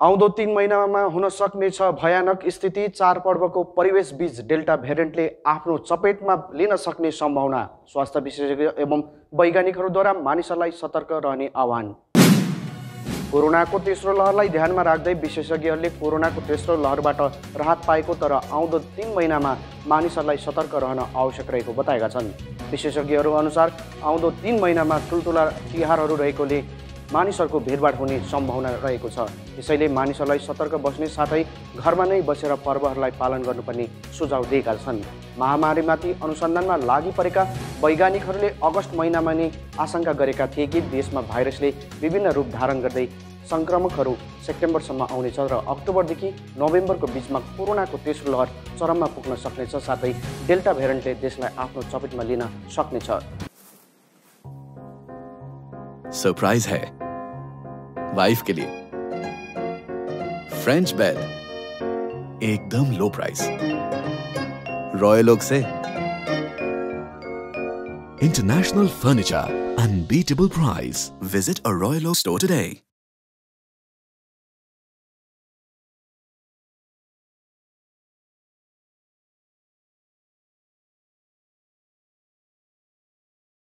आउँदो तिन महिनामा हुन सक्नेछ भयानक स्थिति। चाडपर्वको परिवेश बीच डेल्टा भेरिएन्टले आफ्नो चपेटमा लिन सक्ने सम्भावना। स्वास्थ्य विशेषज्ञ एवं वैज्ञानिकहरूद्वारा मानिसहरूलाई सतर्क रहने आह्वान। कोरोनाको तेस्रो लहरलाई ध्यानमा राख्दै विशेषज्ञहरूले कोरोनाको तेस्रो लहरबाट राहत पाएको तर आउँदो तिन महिनामा मानिसहरूलाई सतर्क रहन आवश्यक रहेको बताएका छन्। विशेषज्ञहरू अनुसार आउँदो तिन महिनामा ठुल्ठुला तिहारहरू रहेकोले मानिसहरूको भिडभाड हुने सम्भावना रहेको छ। त्यसैले मानिसहरूलाई सतर्क बस्ने साथै घरमा नै बसेर पर्वहरूलाई पालन गर्नुपर्ने सुझाव दिएका छन्। महामारीमाथि अनुसन्धानमा लागि परेका वैज्ञानिकहरूले अगस्त महिनामा नै आशंका गरेका थिए कि देशमा भाइरसले विभिन्न रूप धारण गर्दै सङ्क्रमकहरू सेप्टेम्बरसम्म आउनेछ र अक्टोबरदेखि नोभेम्बरको बिचमा कोरोनाको तेस्रो लहर चरममा पुग्न सक्नेछ साथै डेल्टा भेरिएन्टले देशलाई आफ्नो चपेटमा लिन सक्नेछ। सरप्राइज है। वाइफ के लिए। फ्रेंच बेड एकदम low price Royal Oak say. International furniture unbeatable price visit a Royal Oak store today